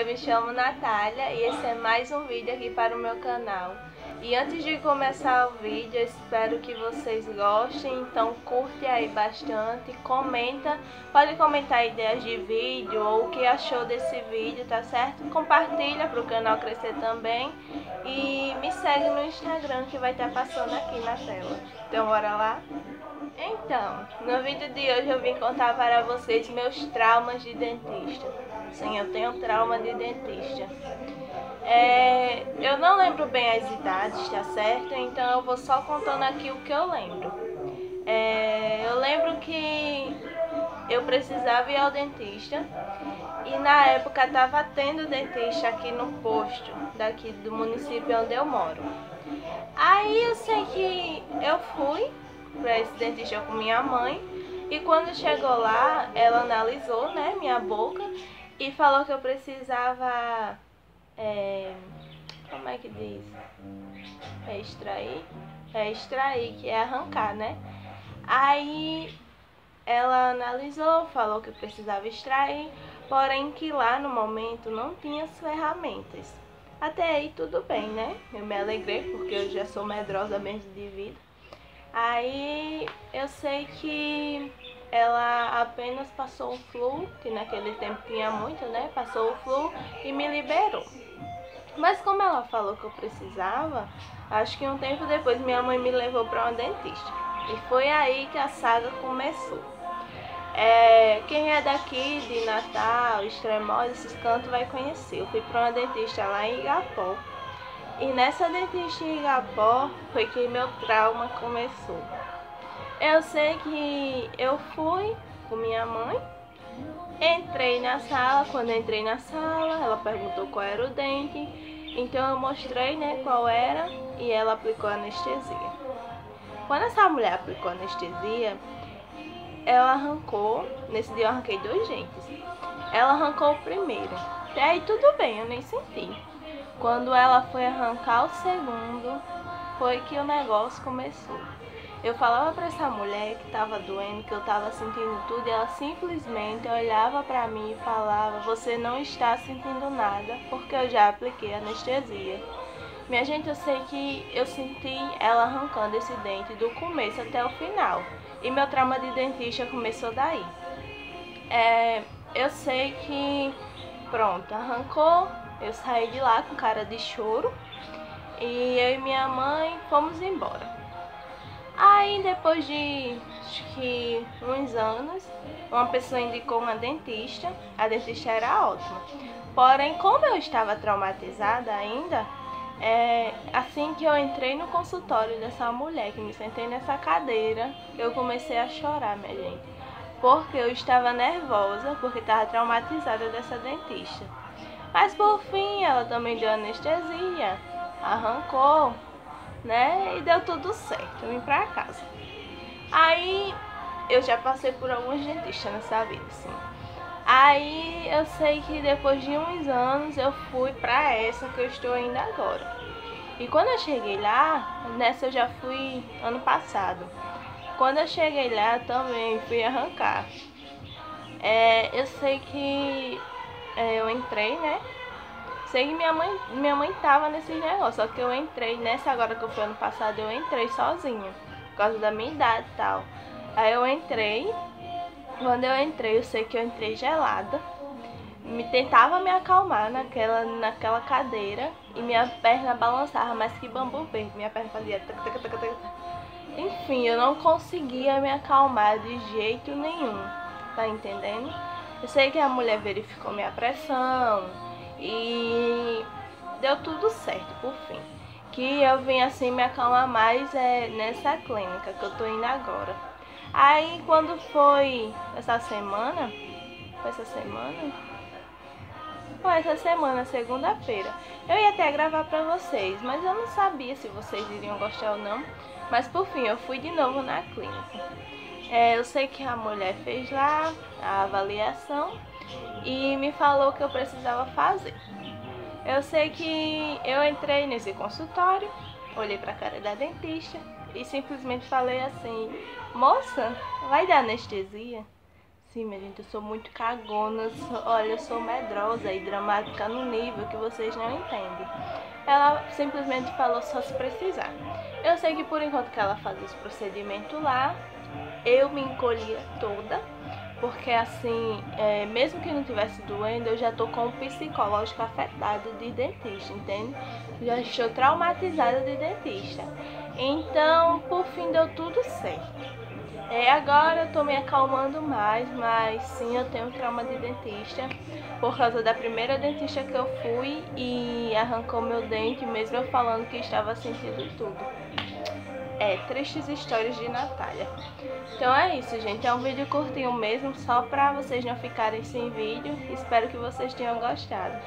eu me chamo Natália e esse é mais um vídeo aqui para o meu canal. E antes de começar o vídeo, espero que vocês gostem, então curte aí bastante, comenta, pode comentar ideias de vídeo ou o que achou desse vídeo, tá certo? Compartilha para o canal crescer também e me segue no Instagram que vai estar passando aqui na tela. Então bora lá? Então, no vídeo de hoje eu vim contar para vocês meus traumas de dentista. Sim, eu tenho trauma de dentista. É, eu não lembro bem as idades, tá certo? Então eu vou só contando aqui o que eu lembro. É, eu lembro que eu precisava ir ao dentista e na época estava tendo dentista aqui no posto daqui do município onde eu moro. Aí eu sei que eu fui para esse dentista com minha mãe e quando chegou lá ela analisou né, minha boca e falou que eu precisava é, como é que diz? É extrair? É extrair, que é arrancar, né? Aí ela analisou, falou que precisava extrair, porém que lá no momento não tinha as ferramentas. Até aí tudo bem, né? Eu me alegrei porque eu já sou medrosa mesmo de vida. Aí eu sei que ela apenas passou o flu, que naquele tempo tinha muito, né? Passou o flu e me liberou. Mas como ela falou que eu precisava, acho que um tempo depois minha mãe me levou para uma dentista. E foi aí que a saga começou. É, quem é daqui de Natal, Extremosa, esses cantos vai conhecer. Eu fui para uma dentista lá em Igapó. E nessa dentista em Igapó foi que meu trauma começou. Eu sei que eu fui com minha mãe, entrei na sala, quando entrei na sala, ela perguntou qual era o dente, então eu mostrei né, qual era e ela aplicou anestesia. Quando essa mulher aplicou anestesia, ela arrancou, nesse dia eu arranquei dois dentes, ela arrancou o primeiro, até aí tudo bem, eu nem senti. Quando ela foi arrancar o segundo, foi que o negócio começou. Eu falava para essa mulher que estava doendo, que eu estava sentindo tudo, e ela simplesmente olhava para mim e falava: Você não está sentindo nada, porque eu já apliquei anestesia. Minha gente, eu sei que eu senti ela arrancando esse dente do começo até o final. E meu trauma de dentista começou daí. É, eu sei que, pronto, arrancou, eu saí de lá com cara de choro. E eu e minha mãe fomos embora. Aí depois de acho que uns anos, uma pessoa indicou uma dentista, a dentista era ótima. Porém, como eu estava traumatizada ainda, é, assim que eu entrei no consultório dessa mulher, que me sentei nessa cadeira, eu comecei a chorar, minha gente. Porque eu estava nervosa, porque estava traumatizada dessa dentista. Mas por fim, ela também deu anestesia, arrancou, né? E deu tudo certo, eu vim pra casa. Aí eu já passei por alguns dentistas nessa vida, assim. Aí eu sei que depois de uns anos eu fui pra essa que eu estou indo agora. E quando eu cheguei lá, nessa eu já fui ano passado. Quando eu cheguei lá também fui arrancar. É, eu sei que é, eu entrei, né? Sei que minha mãe, minha mãe tava nesse negócio, só que eu entrei, nessa agora que eu fui ano passado, eu entrei sozinha, por causa da minha idade e tal. Aí eu entrei, quando eu entrei, eu sei que eu entrei gelada, me tentava me acalmar naquela, naquela cadeira e minha perna balançava mais que bambu verde, minha perna fazia enfim, eu não conseguia me acalmar de jeito nenhum, tá entendendo? Eu sei que a mulher verificou minha pressão, e deu tudo certo por fim. Que eu vim assim me acalmar mais é, nessa clínica que eu tô indo agora. Aí quando foi essa semana, foi essa semana? Foi essa semana, segunda-feira. Eu ia até gravar pra vocês, mas eu não sabia se vocês iriam gostar ou não. Mas por fim, eu fui de novo na clínica. É, eu sei que a mulher fez lá a avaliação e me falou que eu precisava fazer. Eu sei que eu entrei nesse consultório, olhei para a cara da dentista e simplesmente falei assim: Moça, vai dar anestesia? Sim, minha gente, eu sou muito cagona, olha, eu sou medrosa e dramática no nível que vocês não entendem. Ela simplesmente falou só se precisar. Eu sei que por enquanto que ela fazia esse procedimento lá, eu me encolhia toda, porque assim, é, mesmo que não tivesse doendo, eu já tô com o psicológico afetado de dentista, entende? Já estou traumatizada de dentista. Então, por fim, deu tudo certo. É, agora eu tô me acalmando mais, mas sim, eu tenho trauma de dentista por causa da primeira dentista que eu fui e arrancou meu dente, mesmo eu falando que estava sentindo tudo. É, tristes histórias de Natália. Então é isso, gente. É um vídeo curtinho mesmo, só pra vocês não ficarem sem vídeo. Espero que vocês tenham gostado.